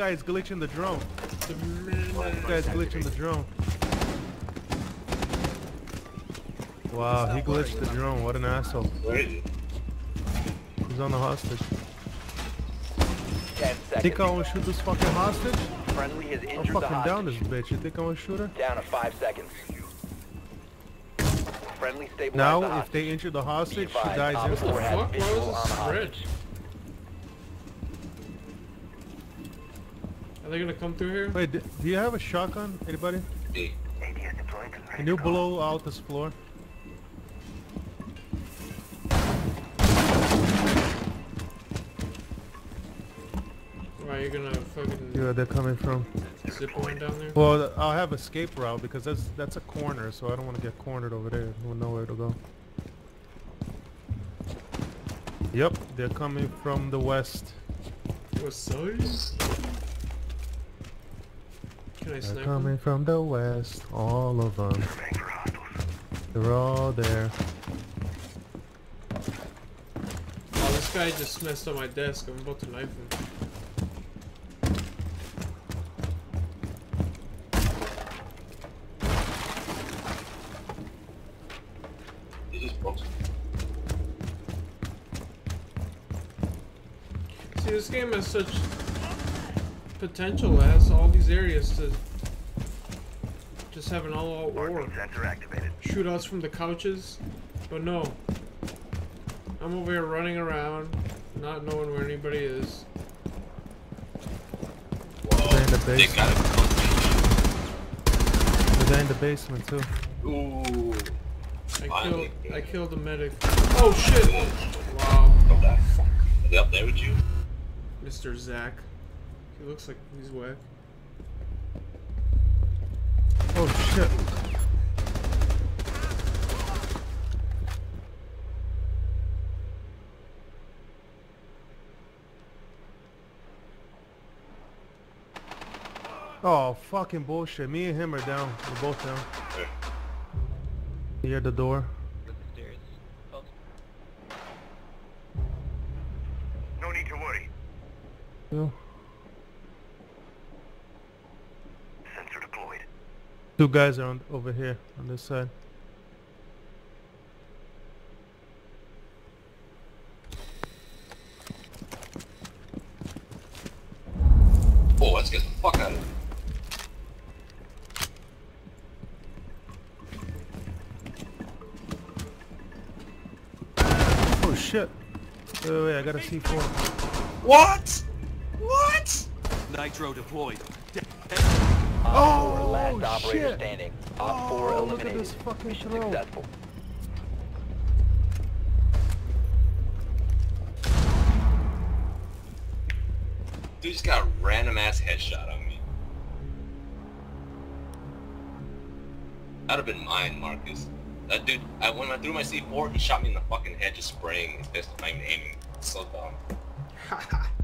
guy's glitching the drone. The This guy's glitching the drone. Wow, he glitched the drone. What an asshole. Where is it? He's on the hostage. Ten Think seconds. I wanna shoot this fucking hostage? Friendly has I'm injured the fucking down this bitch. You think I wanna shoot her? Down to five seconds. Friendly stabilized the Now, if they injure the hostage, she advised, dies Op instantly. four has Fuck, was on this the hostage. bridge? Are they gonna come through here? Wait, do you have a shotgun? Anybody? Hey, Can you blow out this floor? Why you gonna fucking Yeah, they're coming from. zip one down there? Well, I'll have a escape route because that's that's a corner, so I don't want to get cornered over there. We'll know where to go. Yep, they're coming from the west. What side? Can I They're coming them? from the west, all of them. They're all there. Oh, this guy just messed up my desk. I'm about to knife him. he just broke. See, this game has such potential. It has all these areas to just have an all-out war. Shootouts from the couches, but no. I'm over here running around, not knowing where anybody is. They're in the They basement. got it. They're in the basement too. Ooh. I killed, I killed the medic. Oh shit! Wow, What the fuck? Are they up there with you? Mr. Zach. He looks like he's whack. Oh shit! Oh fucking bullshit! Me and him are down. We're both down. Near the door. No need to worry. Yeah. Sensor deployed. Two guys are on, over here on this side. Oh, let's get the fuck out of here. Oh shit! Wait, wait, wait, I got a C4. What? What? Nitro deployed. Op four, Oh, last operator shit. standing. Op four Oh, look at eliminated. this fucking Mission throw. successful. Dude just got a random ass headshot on me. That'd have been mine, Marcus. That dude, I, when I threw my C4, he shot me in the fucking head just spraying his pistol, not even aiming. So dumb.